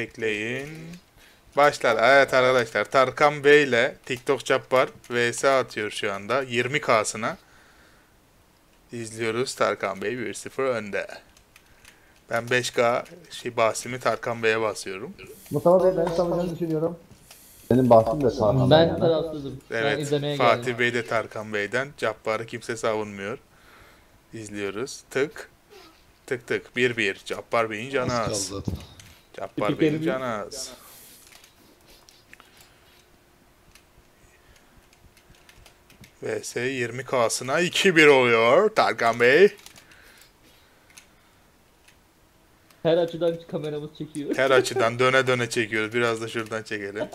Bekleyin. Başlar. Evet arkadaşlar Tarkan Bey ile TikTok Cabbar vs atıyor şu anda 20K'sına. İzliyoruz Tarkan Bey 1-0 önde. Ben 5K şey bahsimi Tarkan Bey'e basıyorum. Mustafa Bey ben savunacağını düşünüyorum. Benim bahsim de Tarhan'dan Ben yana. tarafsızım. Ben Evet izlemeye Fatih geldim. Bey de Tarkan Bey'den. Cabbar'ı kimse savunmuyor. İzliyoruz. Tık. Tık tık. 1-1. Cabbar Bey'in canı Az az. kaldı İki Bey'in kere bir- canı az. VS 20K'sına 2-1 oluyor Tarkan Bey. Her açıdan kameramız çekiyor. Her açıdan döne döne çekiyoruz. Biraz da şuradan çekelim.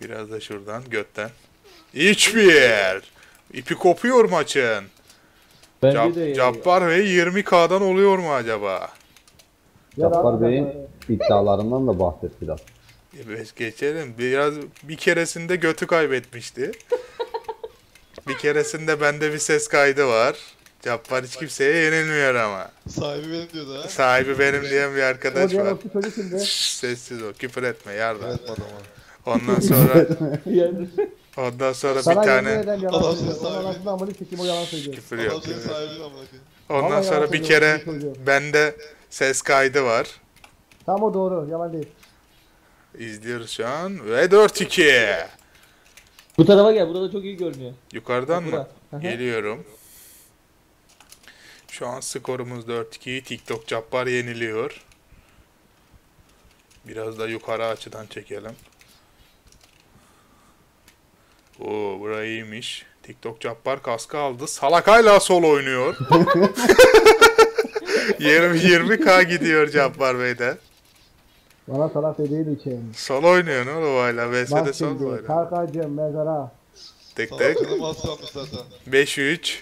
Biraz da şuradan götten. 3-1. İpi kopuyor maçın. Bence Cap, de Cabbar Bey 20K'dan oluyor mu acaba? Hakikaten, Bey'in iddialarından da bahset biraz. Evet, geçelim. Biraz bir keresinde götü kaybetmişti. bir keresinde bende bir ses kaydı var. Cabbar hiç kimseye yenilmiyor ama. Sahibi benim diyordu ha. Sahibi benim diyen bir arkadaş var. Şşş, Sessiz ol. Küfür etme yardım. Evet. Ondan sonra. ondan sonra bir Sana yemin tane ederim yalan Adam söylüyor. senin Onun sahibi. anasını amını sikeyim o yalan söylüyor. küfür Adam yok. senin küfür yok. sahibin amına koyayım. Ondan Vallahi sonra yalan bir söylüyor, kere bir çocuğu. bende ses kaydı var. Tam o doğru yalan değil. İzliyoruz şu an ve 4-2. Bu tarafa gel. Burada çok iyi görünüyor. Yukarıdan mı? Aha. Geliyorum. Şu an skorumuz 4-2. TikTok Cabbar yeniliyor. Biraz da yukarı açıdan çekelim. Oo burayı iyiymiş. TikTok Cabbar kaskı aldı. Salak hala sol oynuyor. 20 20k gidiyor Cabbar Bey'den. Bana salak dediğin için. Sol oynuyor ne oğlum hala? VS'de Bak sol oynuyor. Tarkan'cığım mezara. Tek tek. canım az kalmış zaten. 5-3.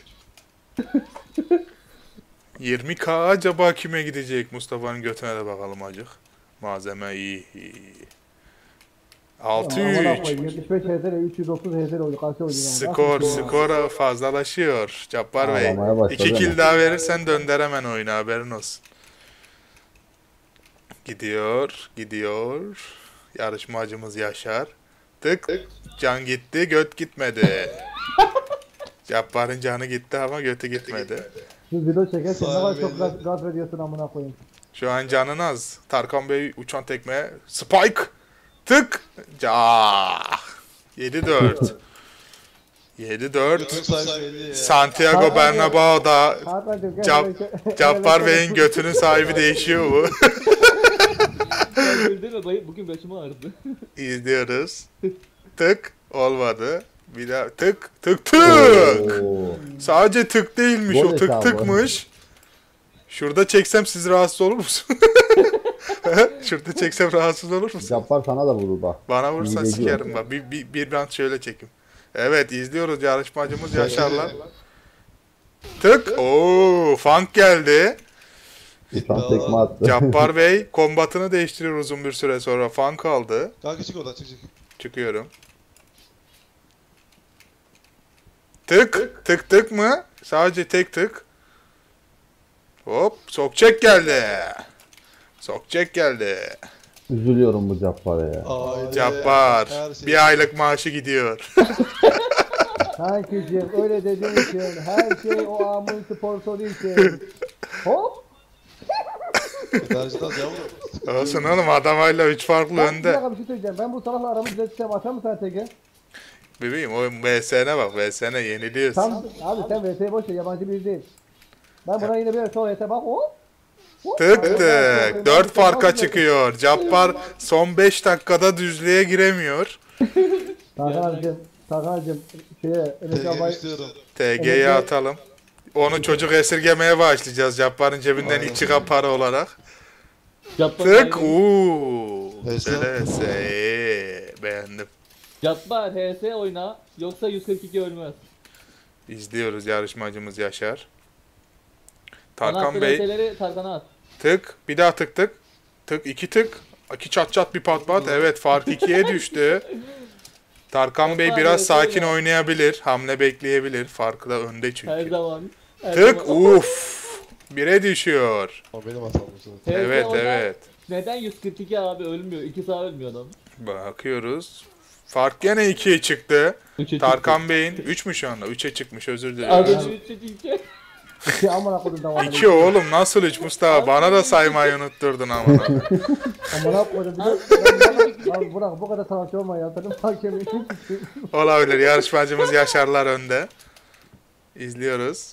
20k acaba kime gidecek? Mustafa'nın götüne de bakalım acık. Malzeme iyi. Amına 6-3. koyayım, 75 HZR 330 HZR oydu. Kaç oydu yani? Skor, ya? skor fazlalaşıyor. Cabbar Bey. Ağlamaya başladı 2 kill daha verirsen dönder hemen oyunu haberin olsun. Gidiyor, gidiyor. Yarışmacımız Yaşar. Tık, can gitti, göt gitmedi. Cabbar'ın canı gitti ama götü gitmedi. Siz video çekerken ne kadar Sahibi çok gaz, gaz veriyorsun amına koyayım. Şu an canın az. Tarkan Bey uçan tekme. Spike. Tık. Ah. 7-4. 7-4. Götün sahibi belli ya. Santiago Bernabéu'da Cap, böyle- Cabbar Bey'in götünün sahibi değişiyor bay- bugün başım ağrıdı. İzliyoruz. Tık. Olmadı. Bir daha tık tık tık. Oo. Sadece tık değilmiş Gol o tık hesabı. tıkmış. Şurada çeksem siz rahatsız olur musun? Şurada çeksem rahatsız olur musun? Cabbar sana da vurur bak. Bana vursan Hileci sikerim bak. Bir, bir, bir bant şöyle çekim. Evet izliyoruz yarışmacımız Yaşar'la. Tık. Oo, funk geldi. Uçan tekme attı. Cabbar Bey kombatını değiştiriyor uzun bir süre sonra. Funk aldı. Kanka çık oradan çık çık. Çıkıyorum. Tık. Tık tık mı? Sadece tek tık. Hop. Sok çek geldi. Sok çek geldi. Üzülüyorum bu Cabbar'a ya. Haydi. Cabbar. Şey. Bir aylık maaşı gidiyor. Kankicim öyle dediğin için her şey o amın sponsoru için. Hop. Olsun oğlum adam hala 3 farklı bir önde. dakika bir şey söyleyeceğim. Ben bu salakla aramı düzelteceğim. Atar mısın sen teke? Bebeğim o VS'ne bak VS'ne yeniliyorsun. Tam, abi sen VS'yi boş ver yabancı bir değil. Ben buna yine bir sol VS bak hop. Tık tık. ben- 4 ben- farka çıkıyor. Cabbar son 5 dakikada düzlüğe giremiyor. Tarkan'cım, Tarkan'cım şeye. TG'ye atalım. Onu çocuk esirgemeye başlayacağız Cabbar'ın cebinden ilk çıkan para olarak. Tık. Uuu. HS. HS. Beğendim. Cabbar HS oyna yoksa 142 ölmez. İzliyoruz yarışmacımız Yaşar. Tarkan Bey Tarkan'a at. Tık. Bir daha tık tık. Tık iki tık. İki çat çat bir pat pat. Evet fark ikiye düştü. Tarkan Bey biraz sakin oynayabilir. Hamle bekleyebilir. Farkı da önde Her çünkü. zaman. Her Tık. zaman. Uf. Bire düşüyor. O benim hatam. TS Evet evet. Neden 142 abi ölmüyor? 2 sağ ölmüyor adam. Bakıyoruz. Fark gene 2'ye çıktı. 3'e Tarkan Bey'in 3 mü şu anda? 3'e çıkmış özür Az dilerim. önce 3'e çıktı. İki amına koydum da var. 2 oğlum nasıl 3 Mustafa? Bana da saymayı unutturdun ama. Amına koydum. Bir de lan bırak bu kadar sanatçı olma ya. Dedim hakemi. Olabilir. Yarışmacımız Yaşarlar önde. İzliyoruz.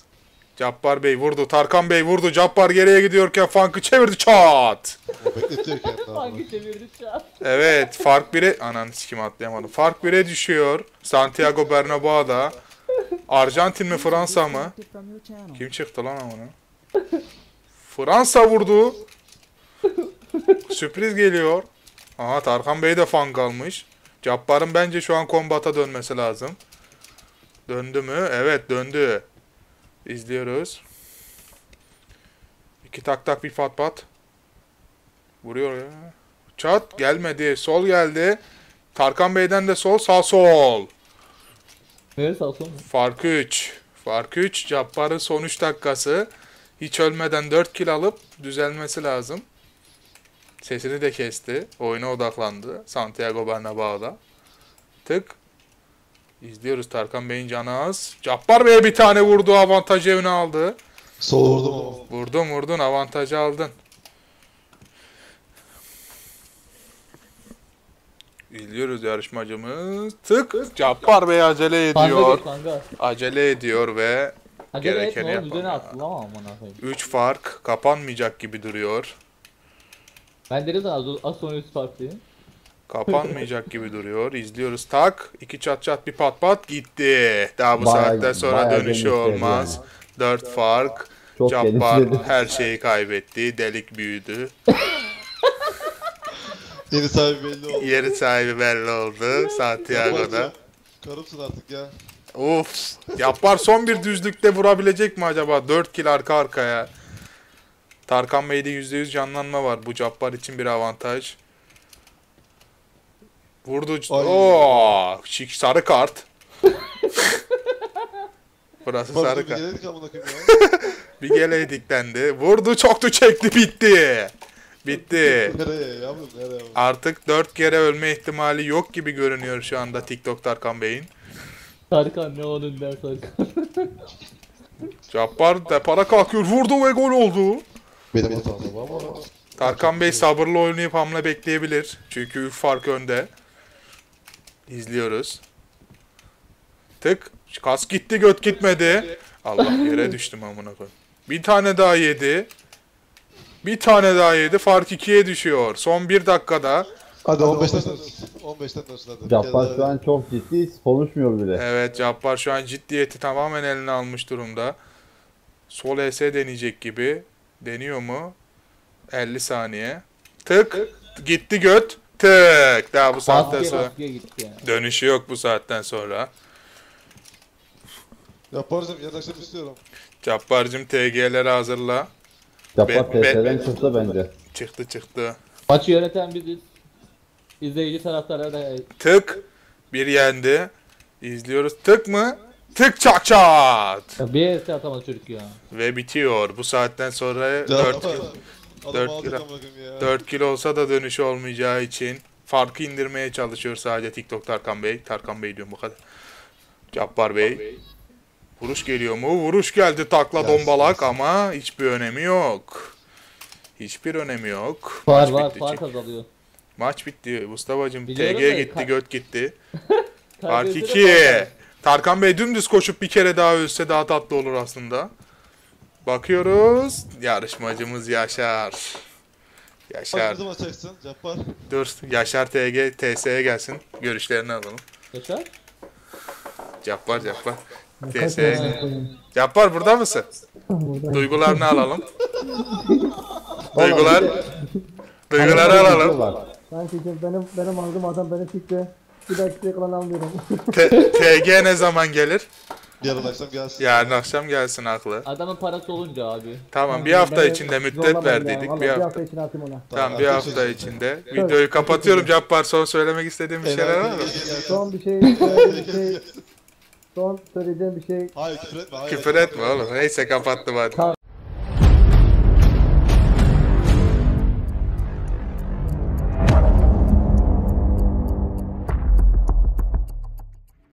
Cabbar Bey vurdu. Tarkan Bey vurdu. Cabbar geriye gidiyorken Funk'ı çevirdi. Çat. O bekletiyor kendini abi. Hangi çevirdi an? Evet. Fark 1'e... Ananı sikim atlayamadım. Fark 1'e düşüyor. Santiago Bernabeu'da. Arjantin mi Fransa mı? Kim çıktı lan onu? Fransa vurdu. Sürpriz geliyor. Aha Tarkan Bey de fan kalmış. Cabbar'ın bence şu an kombata dönmesi lazım. Döndü mü? Evet döndü. İzliyoruz. İki tak tak bir pat pat. Vuruyor ya. Çat gelmedi. Sol geldi. Tarkan Bey'den de sol sağ sol. Neresi alsın mı? Fark 3. Fark 3. Cabbar'ın son 3 dakikası. Hiç ölmeden 4 kill alıp düzelmesi lazım. Sesini de kesti. Oyuna odaklandı. Santiago Bernabeu'da. Tık. İzliyoruz Tarkan Bey'in canı az. Cabbar Bey'e bir tane vurdu. Avantajı evine aldı. Sol vurdum. Vurdun vurdun. Avantajı aldın. İzliyoruz yarışmacımız. Tık. Cabbar Bey acele ediyor. kanka. Acele ediyor ve Acele Gerekeni etme üzerine ya. amına koyayım. 3 fark kapanmayacak gibi duruyor. Ben dedim az, az sonra 100 fark diye. Kapanmayacak gibi duruyor. İzliyoruz. Tak. iki çat çat bir pat pat gitti. Daha bu Bayağı- saatten sonra dönüşü olmaz. 4 fark. Çok Cabbar genişledi. her şeyi kaybetti. Delik büyüdü. Yeni sahibi belli oldu. Yeri sahibi belli oldu. Santiago'da. Karımsın artık ya. Of. Yapar son bir düzlükte vurabilecek mi acaba? 4 kill arka arkaya. Tarkan Bey'de %100 canlanma var. Bu Cabbar için bir avantaj. Vurdu. Oo, şık sarı kart. Burası sarı bir kart. amına koyayım ya. Bir gele diklendi. Vurdu çoktu çekti bitti. Bitti. Artık 4 kere ölme ihtimali yok gibi görünüyor şu anda TikTok Tarkan Bey'in. Tarkan ne onun der Tarkan. Cabbar depara kalkıyor. Vurdu ve gol oldu. Benim hatam ama. Tarkan Bey sabırlı oynayıp hamle bekleyebilir. Çünkü 3 fark önde. İzliyoruz. Tık. Kas gitti göt gitmedi. Allah yere düştüm amına koy. Bir tane daha yedi. Bir tane daha yedi. Fark 2'ye düşüyor. Son 1 dakikada. Hadi 15'ten dönsün. 15'ten dönsün hadi. Cabbar Gel, şu an çok ciddi konuşmuyor bile. Evet Cabbar şu an ciddiyeti tamamen eline almış durumda. Sol ES deneyecek gibi. Deniyor mu? 50 saniye. Tık. Gitti göt. Tık. Daha bu saatten sonra. baskıya gitti yani. Dönüşü yok bu saatten sonra. Yaparım yaklaşım istiyorum. Cabbar'cım TG'leri hazırla. Cabbar Be- be- TS'den be- çıktı bence. Çıktı çıktı. Maçı yöneten biziz. İzleyici taraftarlar da Tık. Bir yendi. İzliyoruz. Tık mı? Tık çak çat. Ya bir ES atamadı çocuk ya. Ve bitiyor. Bu saatten sonra 4 Dört Dört Adam aldık lira. amına koyayım ya. 4 kilo olsa da dönüşü olmayacağı için farkı indirmeye çalışıyor sadece TikTok Tarkan Bey. Tarkan Bey diyorum bu kadar. Cabbar Bey. Vuruş geliyor mu? Vuruş geldi takla Gelsin, dombalak ama hiçbir önemi yok. Hiçbir önemi yok. Var Maç var bitti. fark Çek- azalıyor. Maç bitti. Mustafa'cım TG da gitti ka- göt gitti. Fark KGS'de 2. fark var. Tarkan Bey dümdüz koşup bir kere daha ölse daha tatlı olur aslında. Bakıyoruz. Yarışmacımız Yaşar. Yaşar. Cabbar. Dur Yaşar TG TS'ye gelsin. Görüşlerini alalım. Yaşar? Cappar Cappar. Koyayım. Cappar burada mısın? Duygularını alalım. Duygular. bir Duyguları alalım. var. Sanki benim benim algım adam beni sikti. Bir daha hiçbir ekran almıyorum. TG ne zaman gelir? Yarın akşam gelsin. Yarın akşam gelsin haklı. Adamın parası olunca abi. Tamam bir hafta Ben- içinde müddet Zorlamayın ver ya, dedik. vallahi Bir hafta. hafta için atayım ona. Tamam bir hafta içinde. Videoyu kapatıyorum Cappar. Son söylemek istediğim bir şeyler var mı? Son bir şey bir şey. Son söyleyeceğim bir şey. Hayır küfür etme. Hayır, Küfür etme oğlum. Neyse kapattım hadi.